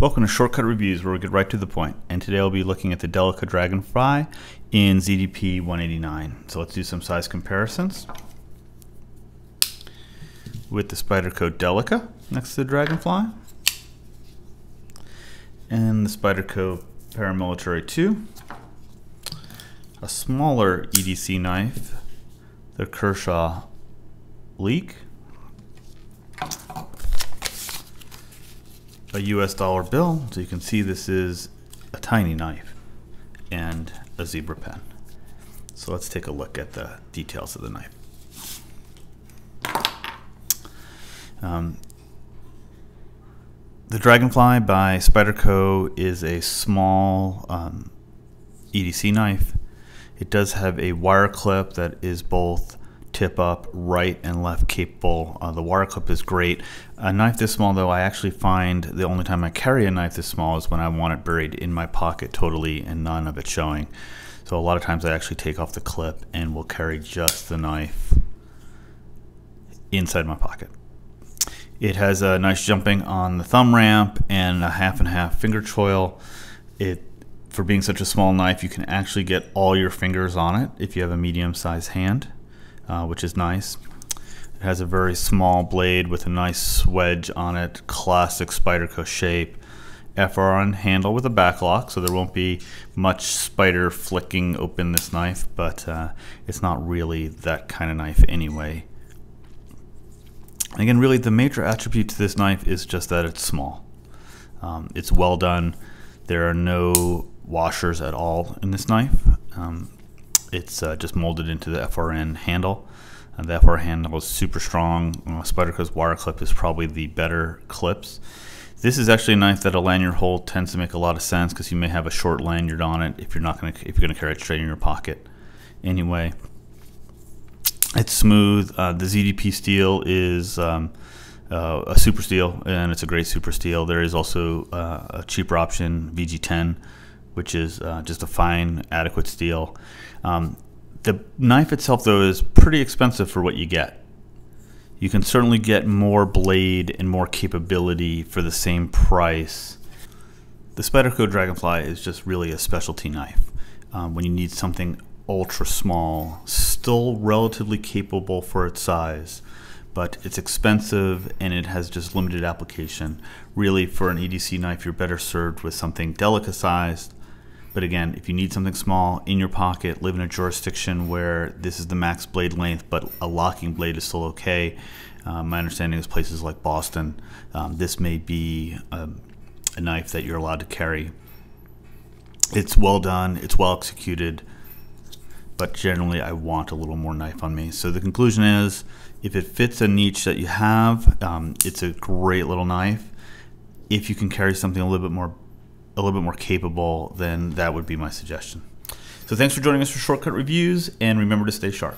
Welcome to Shortcut Reviews where we get right to the point. And today I'll be looking at the Delica Dragonfly in ZDP 189. So let's do some size comparisons. With the Spyderco Delica next to the Dragonfly. And the Spyderco Paramilitary 2. A smaller EDC knife, the Kershaw Leek. A US dollar bill. So you can see this is a tiny knife and a zebra pen. So let's take a look at the details of the knife. Um, the Dragonfly by Spyderco is a small um, EDC knife. It does have a wire clip that is both tip up, right and left capable. Uh, the wire clip is great. A knife this small, though, I actually find the only time I carry a knife this small is when I want it buried in my pocket totally and none of it showing. So a lot of times I actually take off the clip and will carry just the knife inside my pocket. It has a nice jimping on the thumb ramp and a half and half finger choil. It for being such a small knife, you can actually get all your fingers on it if you have a medium sized hand uh, which is nice. It has a very small blade with a nice wedge on it, classic Spyderco shape. FRN handle with a back lock, so there won't be much Spydie flicking open this knife, but uh, it's not really that kind of knife anyway. Again, really the major attribute to this knife is just that it's small. Um, it's well done. There are no washers at all in this knife. Um, it's uh, just molded into the FRN handle. Uh, the FRN handle is super strong. Uh, Spyderco's wire clip is probably the better clips. This is actually a knife that a lanyard hold tends to make a lot of sense because you may have a short lanyard on it if you're not going to if you're going to carry it straight in your pocket. Anyway, it's smooth. Uh, the ZDP steel is um, uh, a super steel, and it's a great super steel. There is also uh, a cheaper option, VG10, which is uh, just a fine, adequate steel. Um, the knife itself, though, is pretty expensive for what you get. You can certainly get more blade and more capability for the same price. The Spyderco Dragonfly is just really a specialty knife. Um, when you need something ultra small, still relatively capable for its size, but it's expensive and it has just limited application. Really, for an EDC knife, you're better served with something Delica sized but again, if you need something small in your pocket, live in a jurisdiction where this is the max blade length, but a locking blade is still okay. Um, my understanding is places like Boston, um, this may be a, um, a knife that you're allowed to carry. It's well done, it's well executed, but generally I want a little more knife on me. So the conclusion is, if it fits a niche that you have, um, it's a great little knife. If you can carry something a little bit more a little bit more capable, then that would be my suggestion. So thanks for joining us for Shortcut Reviews, and remember to stay sharp.